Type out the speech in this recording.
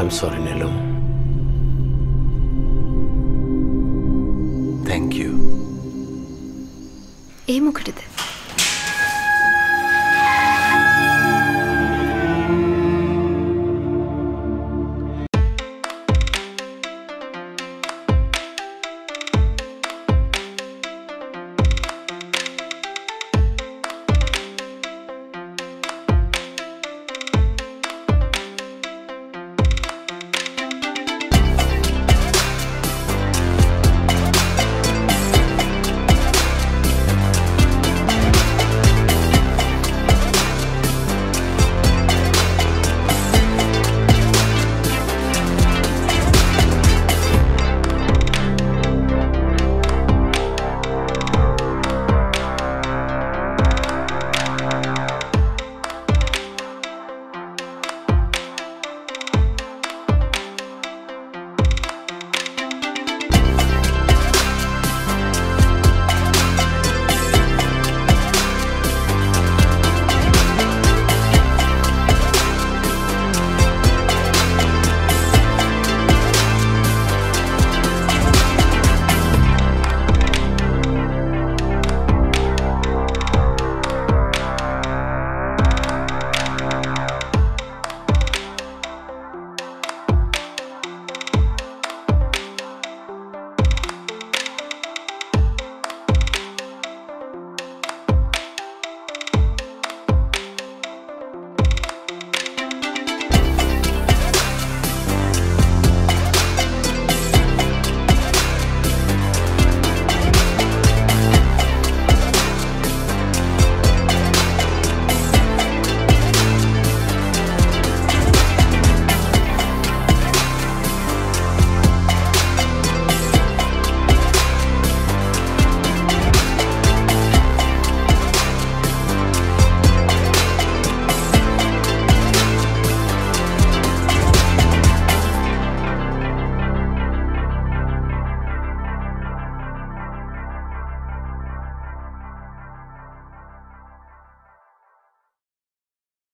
I'm sorry, Nilum. Thank you. ఏముకటిది